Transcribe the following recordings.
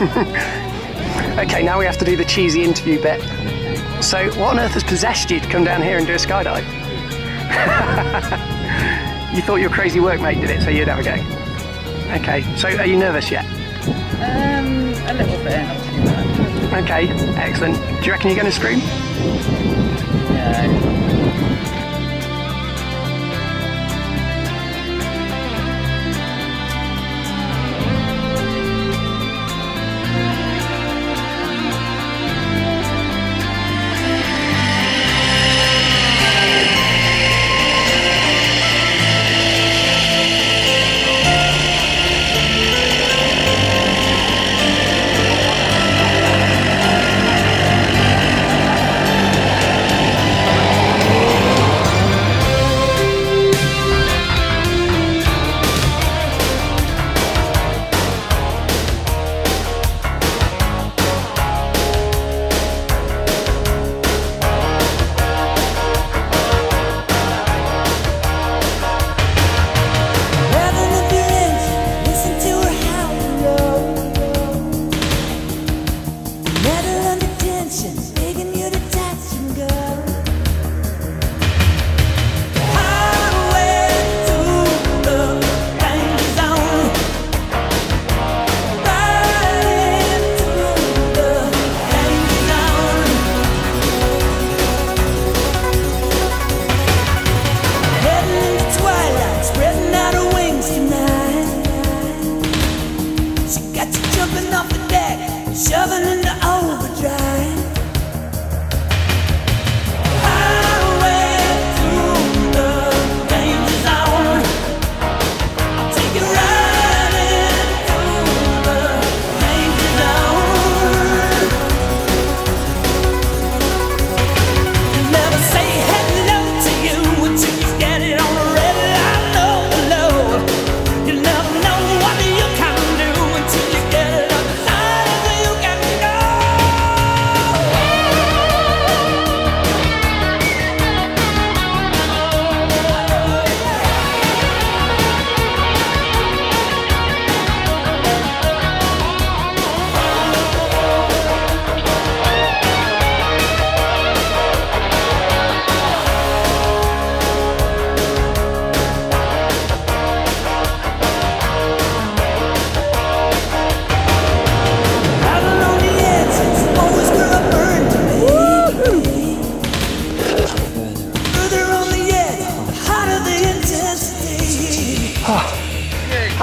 okay, now we have to do the cheesy interview bit. So, what on earth has possessed you to come down here and do a skydive? you thought your crazy workmate did it, so you'd have a go. Okay, so are you nervous yet? Um, a little bit, not too much. Okay, excellent. Do you reckon you're going to scream? Yeah.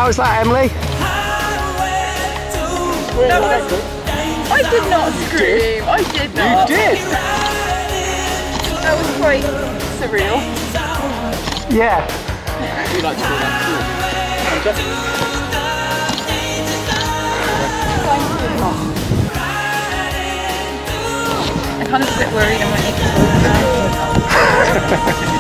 How was that, Emily? That was, I did not scream. I did not. You did? That was quite surreal. Yeah. We like to do that I'm kind of a bit worried I might need to.